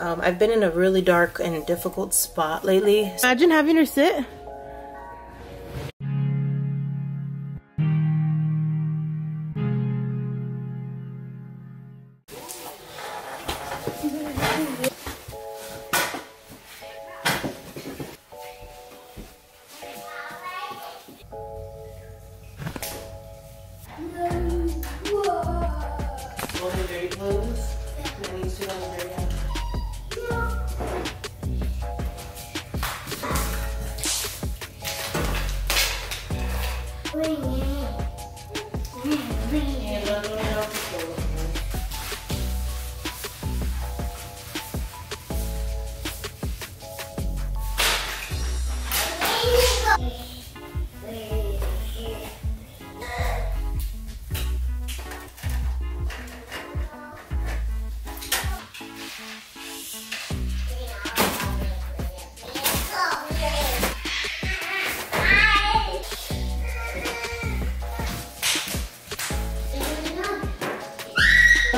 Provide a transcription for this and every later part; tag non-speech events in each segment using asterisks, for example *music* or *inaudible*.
Um, I've been in a really dark and difficult spot lately. Imagine having her sit.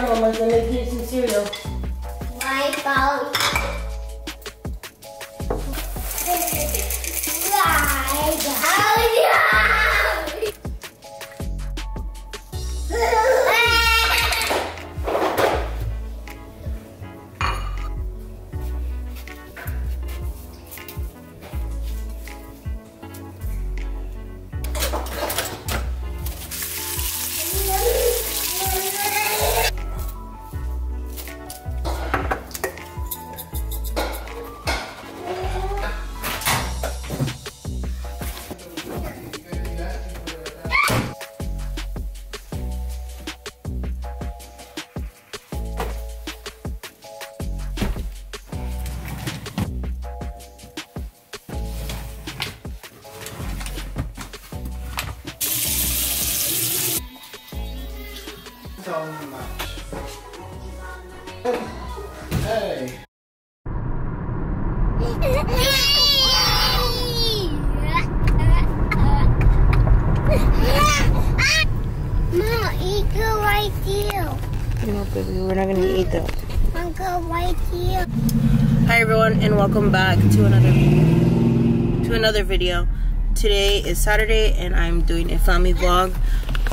Mama's gonna make you some cereal. Wipe out. so No, baby, we're not gonna eat that. I'm right here. Hi everyone, and welcome back to another to another video. Today is Saturday, and I'm doing a family vlog.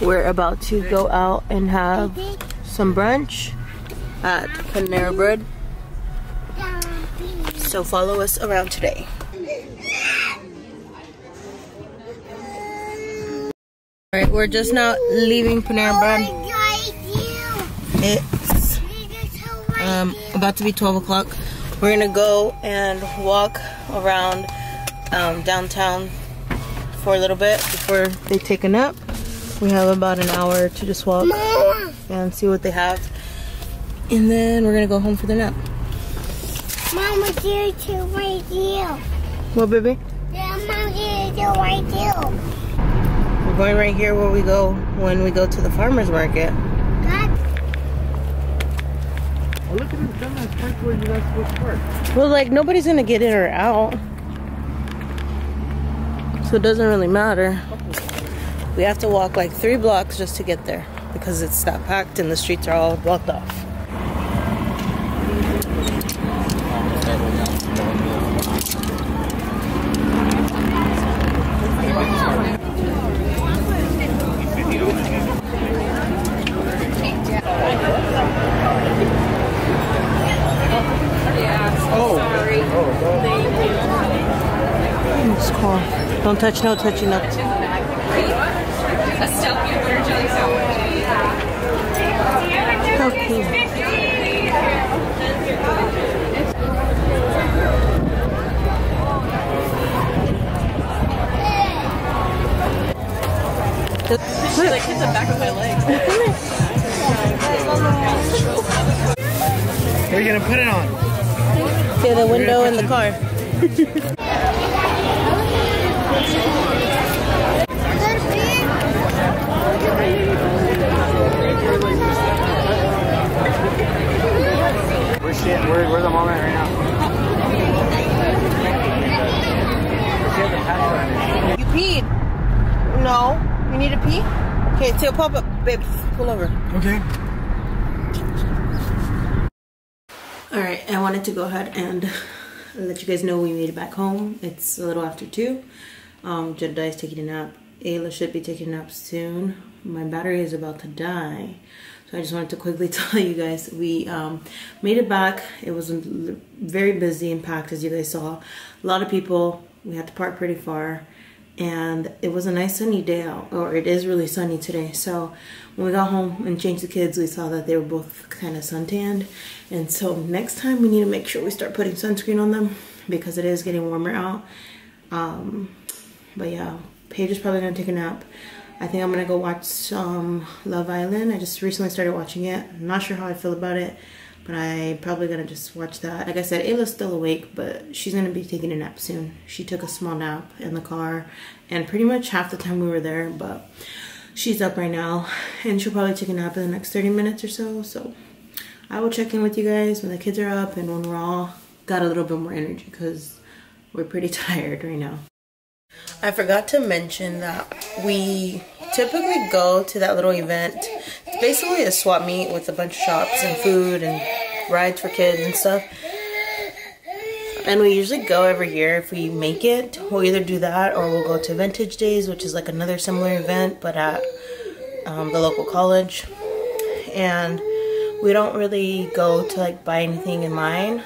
We're about to go out and have some brunch at Panera Bread. So follow us around today. All right, we're just now leaving Panera Bread. It's um, about to be 12 o'clock. We're gonna go and walk around um, downtown for a little bit before they take a nap. We have about an hour to just walk and see what they have. And then we're gonna go home for the nap. Mama, do to right here. What, baby? Mama, do to right here. We're going right here where we go when we go to the farmer's market. Oh, look at this dumbass park where you're not supposed to park. Well, like, nobody's gonna get in or out. So it doesn't really matter. We have to walk like three blocks just to get there because it's that packed and the streets are all blocked off. Oh. It's cool. Don't touch, no touching up. Okay. She like hit the back of my legs. Where are you gonna put it on? To the window in the car. Where's she at? Where, where's the moment right now? She has a patch on it. You peed. No. You need to pee? Okay, take a pop up, babe. Pull over. Okay. All right, I wanted to go ahead and *laughs* let you guys know we made it back home. It's a little after two. Um, Jedediah's taking a nap. Ayla should be taking a nap soon. My battery is about to die. So I just wanted to quickly *laughs* tell you guys, we um, made it back. It was very busy and packed as you guys saw. A lot of people, we had to park pretty far and it was a nice sunny day out or it is really sunny today. So when we got home and changed the kids we saw that they were both kind of suntanned. And so next time we need to make sure we start putting sunscreen on them because it is getting warmer out. Um, but yeah Paige is probably gonna take a nap. I think I'm gonna go watch um, Love Island. I just recently started watching it. I'm not sure how I feel about it but I'm probably gonna just watch that. Like I said, Ayla's still awake, but she's gonna be taking a nap soon. She took a small nap in the car, and pretty much half the time we were there, but she's up right now, and she'll probably take a nap in the next 30 minutes or so. So I will check in with you guys when the kids are up and when we're all got a little bit more energy because we're pretty *laughs* tired right now. I forgot to mention that we typically go to that little event. It's basically a swap meet with a bunch of shops and food and rides for kids and stuff. And we usually go every year if we make it. We'll either do that or we'll go to Vintage Days, which is like another similar event, but at um, the local college. And we don't really go to like buy anything in line.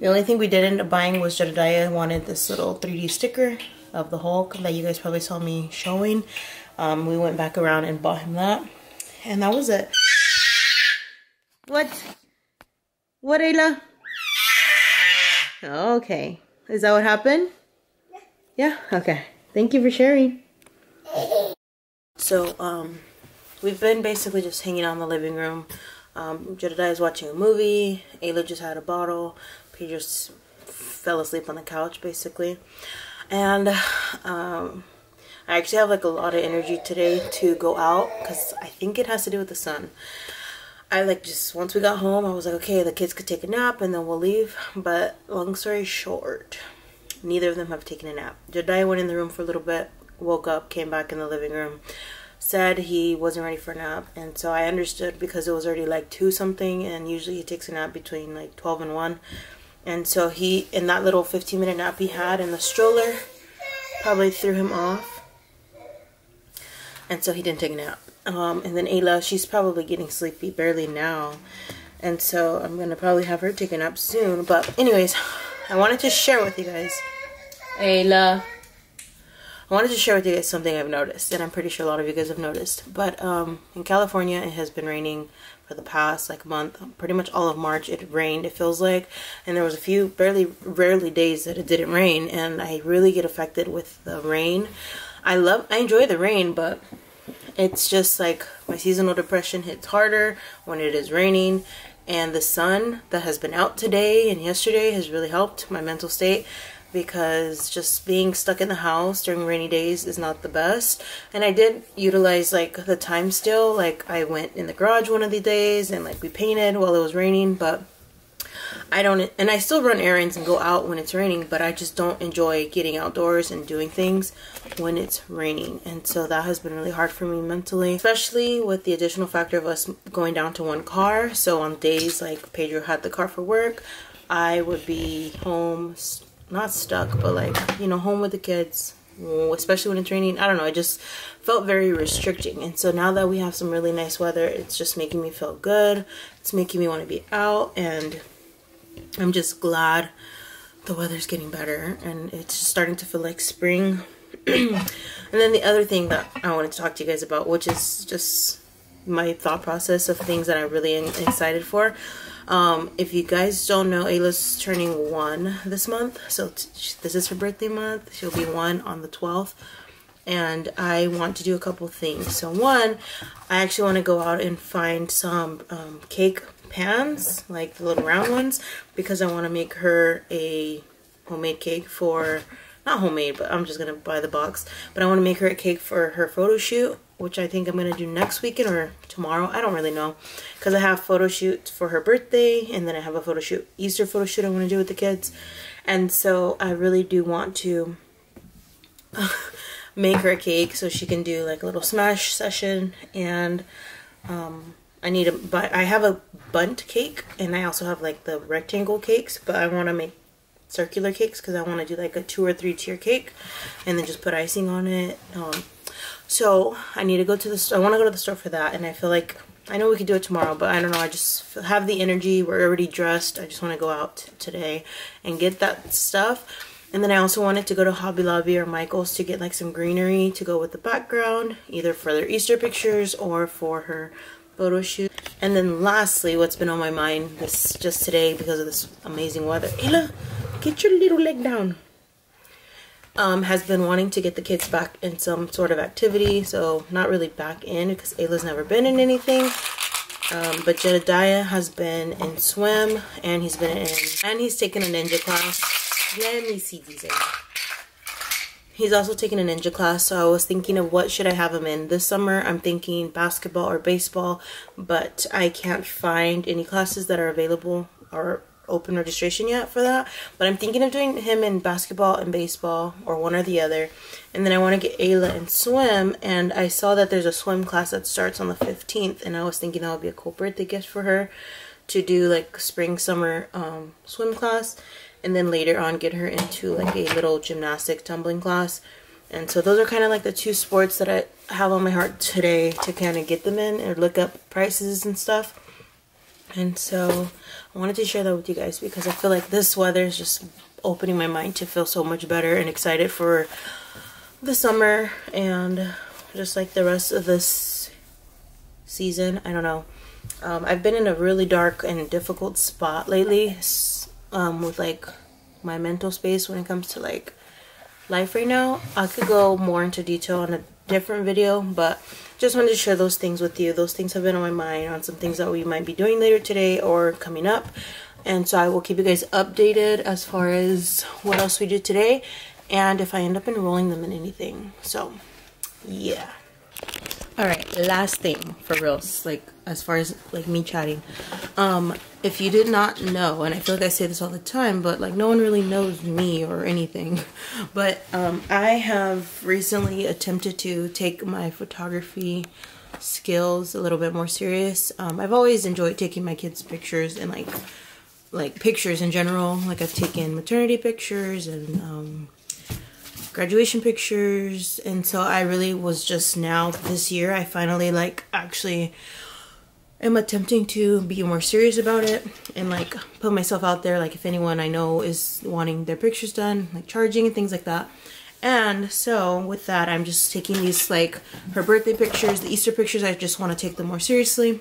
The only thing we did end up buying was Jedediah wanted this little 3D sticker of the Hulk that you guys probably saw me showing. Um, we went back around and bought him that. And that was it. What? What, Ayla? Okay. Is that what happened? Yeah? Yeah? Okay. Thank you for sharing. So, um, we've been basically just hanging out in the living room. Um, Jedediah is watching a movie. Ayla just had a bottle. He just fell asleep on the couch, basically. And, um, I actually have like a lot of energy today to go out because I think it has to do with the sun. I like just once we got home I was like okay the kids could take a nap and then we'll leave. But long story short neither of them have taken a nap. Jedediah went in the room for a little bit woke up came back in the living room said he wasn't ready for a nap. And so I understood because it was already like 2 something and usually he takes a nap between like 12 and 1 and so he in that little 15 minute nap he had in the stroller probably threw him off and so he didn't take a nap. Um, and then Ayla, she's probably getting sleepy barely now, and so I'm gonna probably have her take a nap soon. But anyways, I wanted to share with you guys, Ayla. I wanted to share with you guys something I've noticed, and I'm pretty sure a lot of you guys have noticed. But um, in California, it has been raining for the past like month, pretty much all of March. It rained. It feels like, and there was a few barely, rarely days that it didn't rain, and I really get affected with the rain. I love, I enjoy the rain, but it's just like my seasonal depression hits harder when it is raining and the sun that has been out today and yesterday has really helped my mental state because just being stuck in the house during rainy days is not the best. And I did utilize like the time still, like I went in the garage one of the days and like we painted while it was raining, but I don't, and I still run errands and go out when it's raining, but I just don't enjoy getting outdoors and doing things when it's raining. And so that has been really hard for me mentally, especially with the additional factor of us going down to one car. So on days like Pedro had the car for work, I would be home, not stuck, but like, you know, home with the kids, especially when it's raining. I don't know, it just felt very restricting. And so now that we have some really nice weather, it's just making me feel good. It's making me want to be out and I'm just glad the weather's getting better and it's starting to feel like spring. *clears throat* and then the other thing that I wanted to talk to you guys about, which is just my thought process of things that I'm really excited for. Um, if you guys don't know, Ayla's turning one this month. So this is her birthday month. She'll be one on the 12th. And I want to do a couple things. So one, I actually want to go out and find some um, cake pans, like the little round ones, because I want to make her a homemade cake for, not homemade, but I'm just going to buy the box. But I want to make her a cake for her photo shoot, which I think I'm going to do next weekend or tomorrow. I don't really know. Because I have photo shoots for her birthday, and then I have a photo shoot, Easter photo shoot I want to do with the kids. And so I really do want to *laughs* make her a cake so she can do like a little smash session and um, I need a but I have a bundt cake and I also have like the rectangle cakes, but I want to make circular cakes because I want to do like a two or three tier cake and then just put icing on it. Um, so I need to go to the store. I want to go to the store for that and I feel like I know we could do it tomorrow, but I don't know. I just have the energy. We're already dressed. I just want to go out today and get that stuff. And then I also wanted to go to Hobby Lobby or Michael's to get like some greenery to go with the background, either for their Easter pictures or for her photo shoot. And then lastly, what's been on my mind this just today because of this amazing weather. Ayla, get your little leg down. Um, has been wanting to get the kids back in some sort of activity. So not really back in because Ayla's never been in anything. Um, but Jedediah has been in swim and he's been in, and he's taken a ninja class. Let me see these. He's also taking a ninja class, so I was thinking of what should I have him in. This summer, I'm thinking basketball or baseball, but I can't find any classes that are available or open registration yet for that. But I'm thinking of doing him in basketball and baseball, or one or the other. And then I want to get Ayla in swim, and I saw that there's a swim class that starts on the 15th, and I was thinking that would be a cool birthday gift for her to do like spring, summer um, swim class and then later on get her into like a little gymnastic tumbling class. And so those are kind of like the two sports that I have on my heart today to kind of get them in and look up prices and stuff. And so I wanted to share that with you guys because I feel like this weather is just opening my mind to feel so much better and excited for the summer and just like the rest of this season. I don't know. Um, I've been in a really dark and difficult spot lately um, with like my mental space when it comes to like life right now. I could go more into detail on a different video, but just wanted to share those things with you. Those things have been on my mind on some things that we might be doing later today or coming up. And so I will keep you guys updated as far as what else we do today and if I end up enrolling them in anything. So, yeah. All right, last thing for reals, like as far as like me chatting. Um, if you did not know, and I feel like I say this all the time, but like no one really knows me or anything, *laughs* but um, I have recently attempted to take my photography skills a little bit more serious. Um, I've always enjoyed taking my kids' pictures and like like pictures in general. Like I've taken maternity pictures and um, graduation pictures, and so I really was just now this year I finally like actually am attempting to be more serious about it and like put myself out there like if anyone I know is wanting their pictures done like charging and things like that. And so with that I'm just taking these like her birthday pictures the Easter pictures I just want to take them more seriously.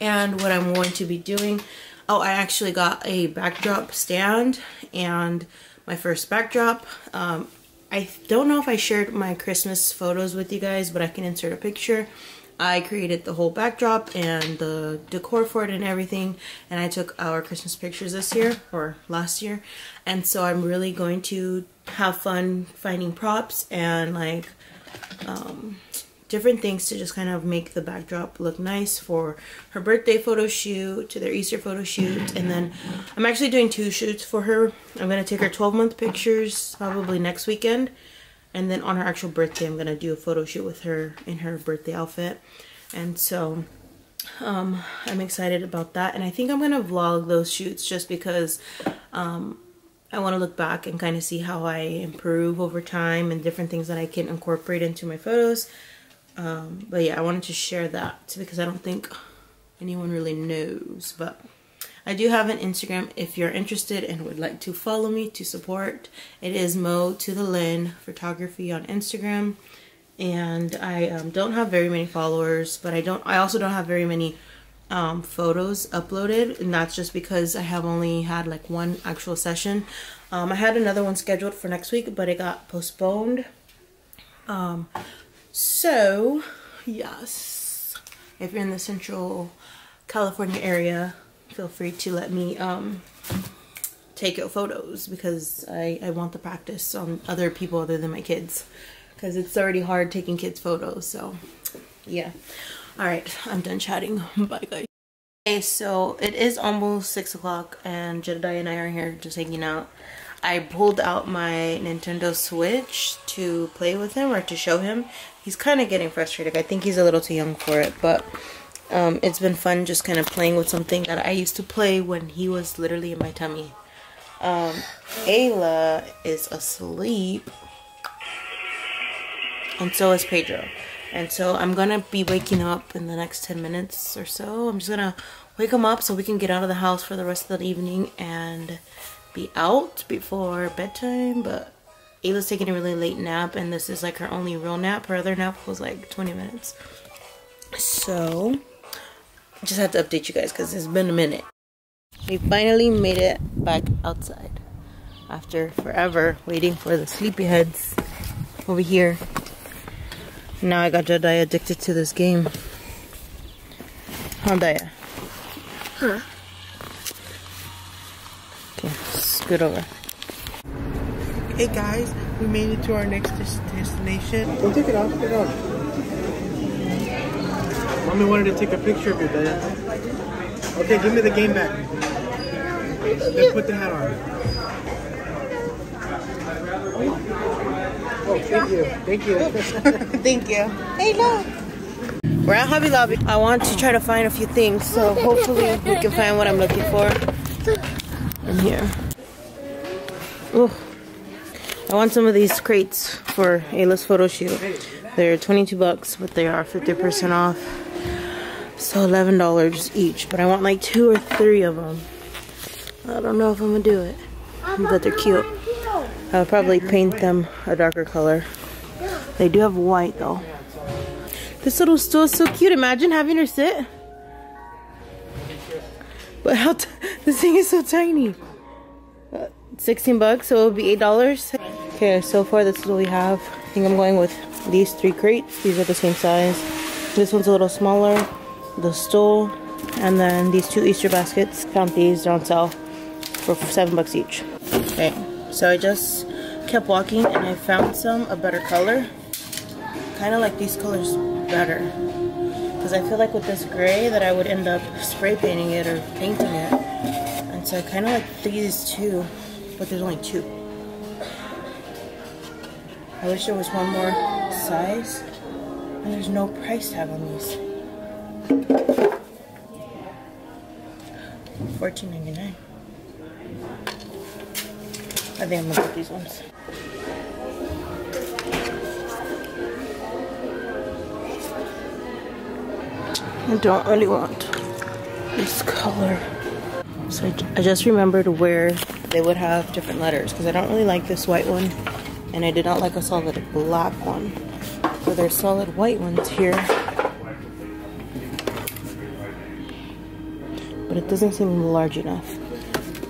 And what I'm going to be doing oh I actually got a backdrop stand and my first backdrop um, I don't know if I shared my Christmas photos with you guys but I can insert a picture. I created the whole backdrop and the decor for it and everything and I took our Christmas pictures this year or last year. And so I'm really going to have fun finding props and like um, different things to just kind of make the backdrop look nice for her birthday photo shoot to their Easter photo shoot and then I'm actually doing two shoots for her. I'm gonna take her 12 month pictures probably next weekend and then on her actual birthday I'm gonna do a photo shoot with her in her birthday outfit. And so um, I'm excited about that and I think I'm gonna vlog those shoots just because um, I want to look back and kind of see how I improve over time and different things that I can incorporate into my photos um, but yeah I wanted to share that because I don't think anyone really knows but I do have an Instagram if you're interested and would like to follow me to support. It is Mo to the Lynn Photography on Instagram. And I um, don't have very many followers, but I don't. I also don't have very many um, photos uploaded, and that's just because I have only had like one actual session. Um, I had another one scheduled for next week, but it got postponed. Um, so, yes, if you're in the Central California area, feel free to let me um, take your photos because I, I want the practice on other people other than my kids. Because it's already hard taking kids photos so yeah. All right i'm done chatting. *laughs* Bye guys. Okay so it is almost six o'clock and jedediah and i are here just hanging out i pulled out my nintendo switch to play with him or to show him he's kind of getting frustrated i think he's a little too young for it but Um, it's been fun just kind of playing with something that I used to play when he was literally in my tummy. Um, Ayla is asleep. And so is Pedro. And so I'm gonna be waking up in the next 10 minutes or so. I'm just gonna wake him up so we can get out of the house for the rest of the evening and be out before bedtime. But Ayla's taking a really late nap and this is like her only real nap. Her other nap was like 20 minutes. So, just have to update you guys because it's been a minute. We finally made it back outside after forever waiting for the sleepyheads over here. Now I got Jedi addicted to this game. Huh, Daya? Huh? Okay, scoot over. Hey guys, we made it to our next des- destination. Don't take it off. Take it off. Mommy wanted to take a picture of you, Dad. Okay, give me the game back. Then put the hat on. Oh, thank you. Thank you. *laughs* Thank you. Hey, look. We're at Hobby Lobby. I want to try to find a few things, so hopefully we can find what I'm looking for in here. Ooh. I want some of these crates for Ayla's photo shoot. They're 22 bucks, but they are 50% off. So $11 each, but I want like two or three of them. I don't know if I'm gonna do it, but they're cute. I'll probably paint them a darker color. They do have white though. This little stool is so cute. Imagine having her sit. But how t *laughs* this thing is so tiny. Uh, 16 bucks, so it would be $8. Okay, so far this is what we have. I think I'm going with these three crates. These are the same size. This one's a little smaller. The stool. And then these two Easter baskets. Found these, they're on sale for seven bucks each. Okay, so I just kept walking and I found some a better color. Kind of like these colors better. Because I feel like with this gray that I would end up spray painting it or painting it. And so I kind of like these two, but there's only two. I wish there was one more size. And there's no price tag on these. Fourteen ninety nine. I think I'm gonna get these ones. I don't really want this color. So I, I just remembered where they would have different letters because I don't really like this white one and I did not like a solid black one. So there's solid white ones here. But it doesn't seem large enough.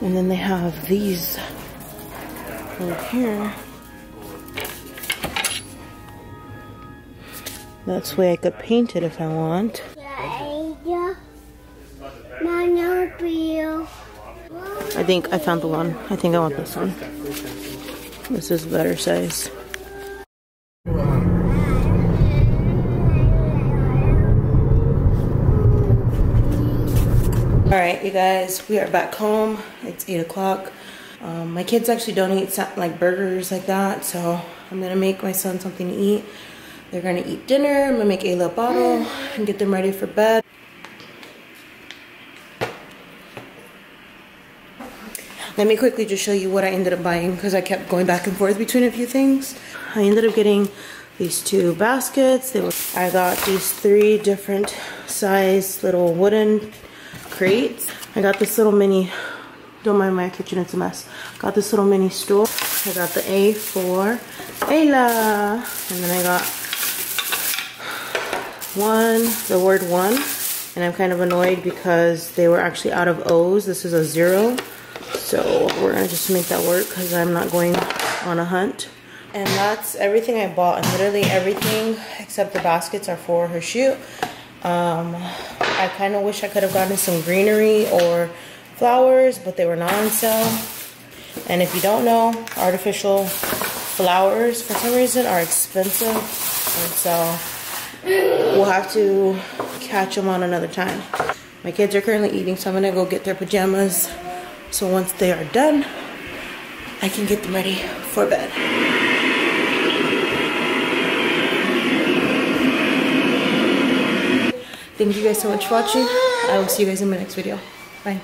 And then they have these over here. That's way I could paint it if I want. I think I found the one. I think I want this one. This is better size. Alright, you guys, we are back home. It's 8 o'clock. Um, my kids actually don't eat like burgers like that, so I'm gonna make my son something to eat. They're gonna eat dinner. I'm gonna make a bottle and get them ready for bed. Let me quickly just show you what I ended up buying because I kept going back and forth between a few things. I ended up getting these two baskets. They were, I got these three different size little wooden crates. I got this little mini, don't mind my kitchen, it's a mess. Got this little mini stool. I got the A for Ayla. And then I got one, the word one. And I'm kind of annoyed because they were actually out of O's. This is a zero. So we're gonna just make that work because I'm not going on a hunt. And that's everything I bought. And literally everything except the baskets are for her shoot. Um, I kind of wish I could have gotten some greenery or flowers, but they were not on sale. And if you don't know, artificial flowers for some reason are expensive. And so we'll have to catch them on another time. My kids are currently eating, so I'm gonna go get their pajamas. So once they are done, I can get them ready for bed. Thank you guys so much for watching. I will see you guys in my next video. Bye.